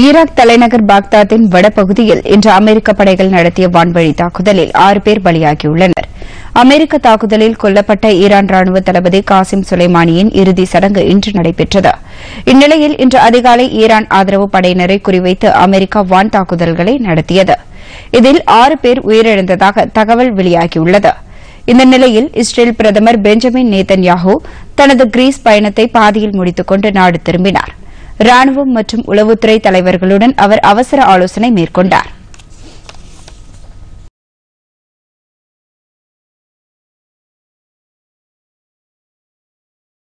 Iraq தலைநகர் பாக்தாத்தின் வடபகுதியில் இன்று அமெரிக்க படைகள் நடத்திய வான்வழி தாக்குதலில் ஆறு பேர் பலியாகியுள்ளனர். அமெரிக்க தாக்குதலில் கொல்லப்பட்ட ஈரான் ராணுவ தளபதி காசிம் சுலைமானியின் இறுதி சடங்கு இன்று நடைபெற்றது. இந்நிலையில் இன்று அதிகாலை ஈரான் ஆதரவு படையினரை குறிவைத்து அமெரிக்கா வான் தாக்குதல்களை நடத்தியது. இதில் ஆறு பேர் உயிரிழந்ததாக தகவல் வெளியாகியுள்ளது. இந்த நிலையில் இஸ்ரேல் பிரதமர் பெஞ்சமின் நேதன்யாஹூ தனது கிரீஸ் பயணத்தை பாதியில் முடித்துக் கொண்டு நாடு திரும்பினார். ராணுவம் மற்றும் உளவுத்துறை தலைவர்களுடன் அவர் அவசர ஆலோசனை மேற்கொண்டார்.